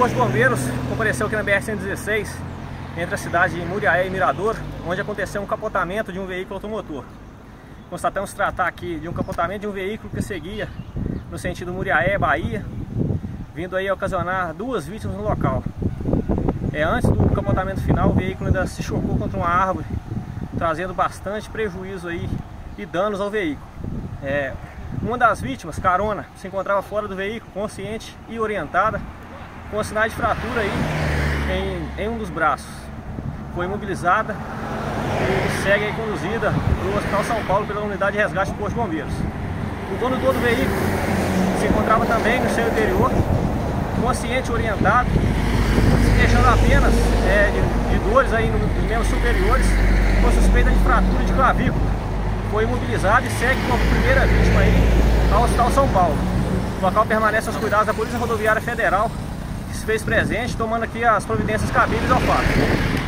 Corpo de Bombeiros compareceu aqui na BR-116, entre a cidade de Muriaé e Mirador, onde aconteceu um capotamento de um veículo automotor. Constatamos tratar aqui de um capotamento de um veículo que seguia no sentido Muriaé, Bahia, vindo aí ocasionar duas vítimas no local. É, antes do capotamento final, o veículo ainda se chocou contra uma árvore, trazendo bastante prejuízo aí e danos ao veículo. É, uma das vítimas, carona, se encontrava fora do veículo, consciente e orientada, com sinais de fratura aí em, em um dos braços. Foi imobilizada e segue aí conduzida para o Hospital São Paulo pela unidade de resgate do Corpo de Bombeiros. O dono do veículo se encontrava também no seu interior, consciente orientado, se queixando apenas é, de, de, dores aí nos membros superiores, com suspeita de fratura de clavícula. Foi imobilizado e segue como primeira vítima aí ao Hospital São Paulo. O local permanece aos cuidados da Polícia Rodoviária Federal, que se fez presente, tomando aqui as providências cabíveis ao fato.